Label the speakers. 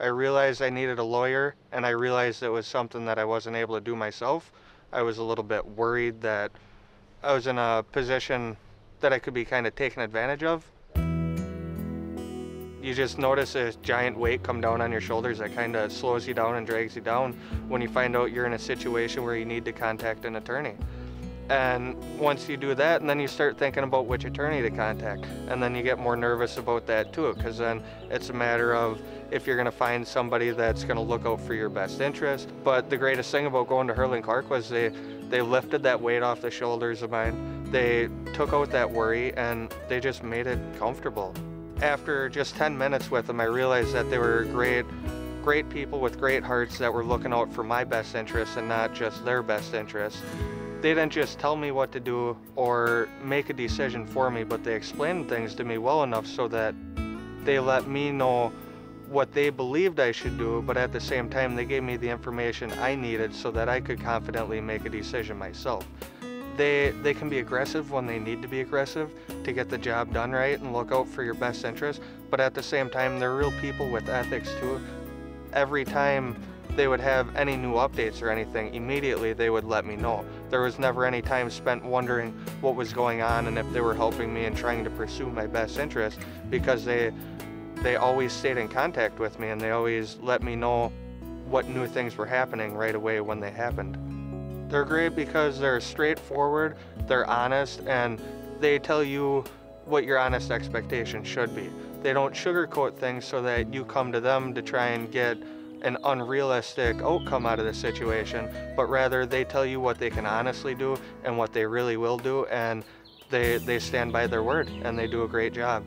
Speaker 1: I realized I needed a lawyer and I realized it was something that I wasn't able to do myself. I was a little bit worried that I was in a position that I could be kind of taken advantage of. You just notice a giant weight come down on your shoulders that kind of slows you down and drags you down when you find out you're in a situation where you need to contact an attorney. And once you do that, and then you start thinking about which attorney to contact. And then you get more nervous about that too, because then it's a matter of if you're going to find somebody that's going to look out for your best interest. But the greatest thing about going to Herrling Clark was they, they lifted that weight off the shoulders of mine. They took out that worry and they just made it comfortable. After just 10 minutes with them, I realized that they were great, great people with great hearts that were looking out for my best interests and not just their best interests. They didn't just tell me what to do or make a decision for me, but they explained things to me well enough so that they let me know what they believed I should do, but at the same time, they gave me the information I needed so that I could confidently make a decision myself. They, they can be aggressive when they need to be aggressive to get the job done right and look out for your best interest, but at the same time, they're real people with ethics too. Every time they would have any new updates or anything, immediately they would let me know. There was never any time spent wondering what was going on and if they were helping me and trying to pursue my best interest because they they always stayed in contact with me and they always let me know what new things were happening right away when they happened. They're great because they're straightforward, they're honest, and they tell you what your honest expectations should be. They don't sugarcoat things so that you come to them to try and get an unrealistic outcome out of the situation, but rather they tell you what they can honestly do and what they really will do, and they, they stand by their word and they do a great job.